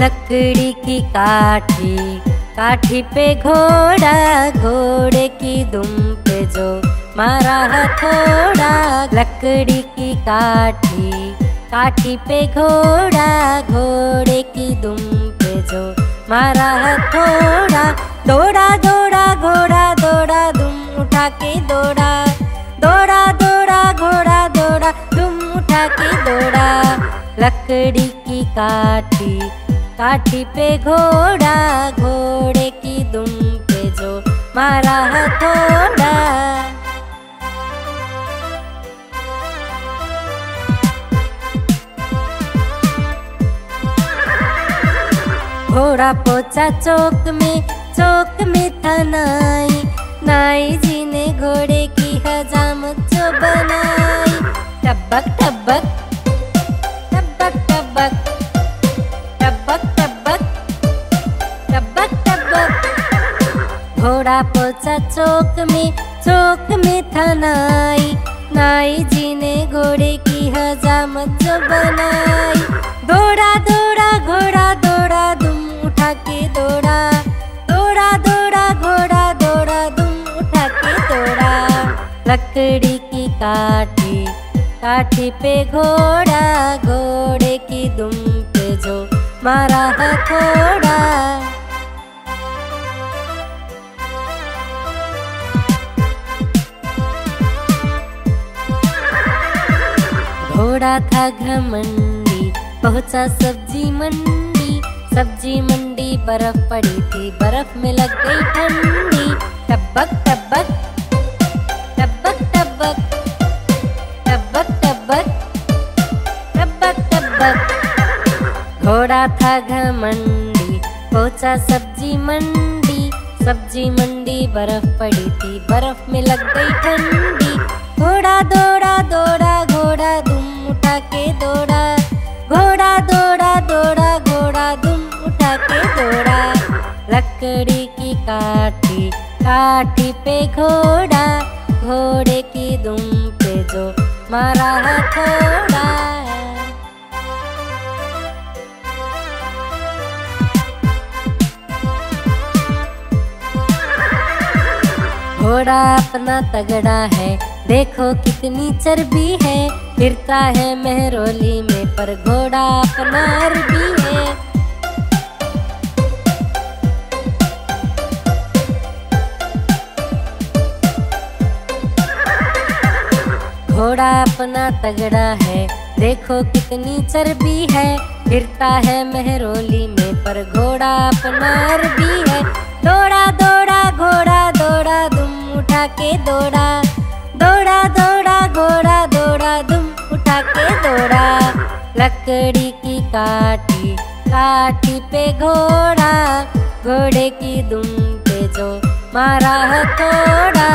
लकड़ी की काठी काठी पे घोड़ा, घोड़े की दुम पे जो मारा हथोड़ा लकड़ी की काठी काठी पे घोड़ा, घोड़े की दुम पे जो मारा हथोड़ा दौड़ा दौड़ा, घोड़ा, दौड़ा, दुम उठा के दौड़ा। दौड़ा दौड़ा, घोड़ा, दौड़ा, दुम उठा के दौड़ा। लकड़ी की काठी काठी पे घोड़ा, घोड़े की दुम पे जो मारा हथोड़ा। घोड़ा पोचा चौक में चौक में था नाई। नाई जी ने घोड़े की हजाम जो बनाई। टबक टबक घोड़ा पोचा चौक में चौक में था नाई नाई जी ने घोड़े की हजामत जो बनाई. दौड़ा दौड़ा, घोड़ा, दौड़ा, दुम उठा के दौड़ा. दौड़ा दौड़ा, घोड़ा, दौड़ा, दुम उठा के दौड़ा. लकड़ी की काठी काठी पे घोड़ा, घोड़े की दुम पे जो मारा हथोड़ा घोड़ा था घमंडी, पहुँचा सब्ज़ी मंडी। सब्ज़ी मंडी बर्फ़ पड़ी थी, बर्फ़ में लग गई ठंडी। टबक टबक टबक टबक टबक टबक टबक टबक घोड़ा था घमंडी, पहुँचा सब्ज़ी मंडी। सब्ज़ी मंडी बर्फ़ पड़ी थी, बर्फ़ में लग गई ठंडी। घोड़ा दौड़ा दौड़ा दौड़ा घोड़ा दौड़ा दौड़ा घोड़ा दुम उठा के दौड़ा लकड़ी की काठी काठी पे घोड़ा घोड़े की दुम पे जो मारा हथोड़ा घोड़ा अपना तगड़ा है देखो कितनी चर्बी है। फिरता है मेहरोली में, पर घोड़ा अपना अरबी है। घोड़ा अपना तगड़ा है। देखो कितनी चर्बी है। फिरता है मेहरोली में, पर घोड़ा अपना अरबी है। दौड़ा दौड़ा, घोड़ा, दौड़ा, दुम उठा के दौड़ा दौड़ा। लकड़ी की काठी काठी पे घोड़ा घोड़े की दुम पे जो मारा हथोड़ा